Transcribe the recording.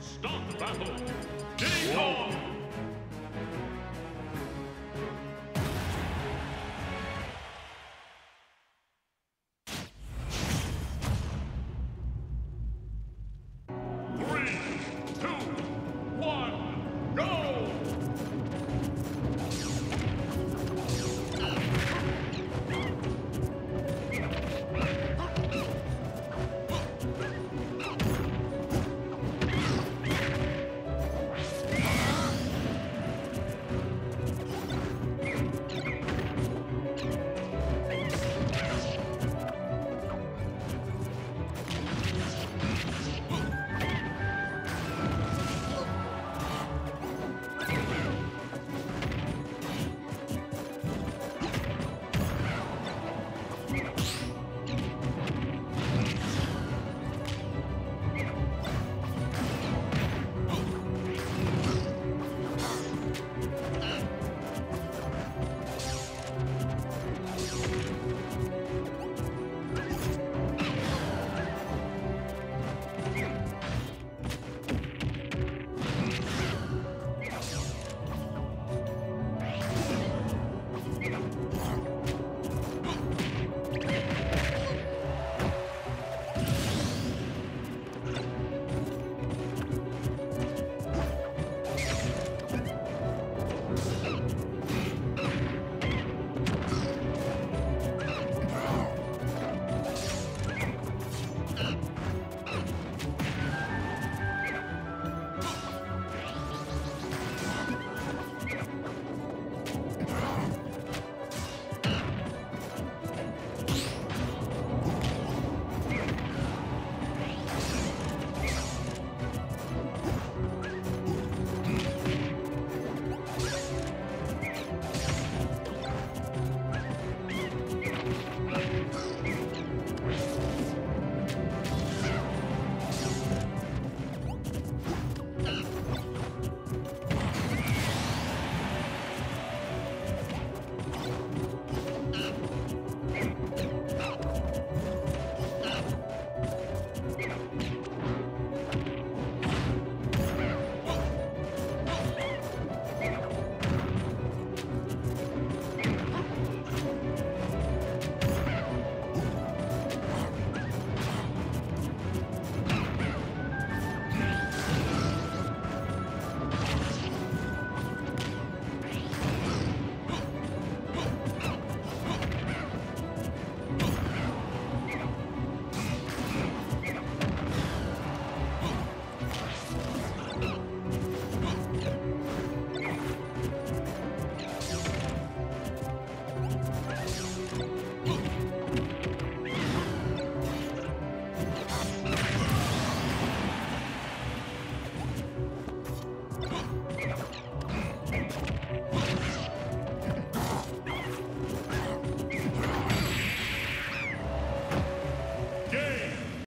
Start the battle! Diddy Kong! you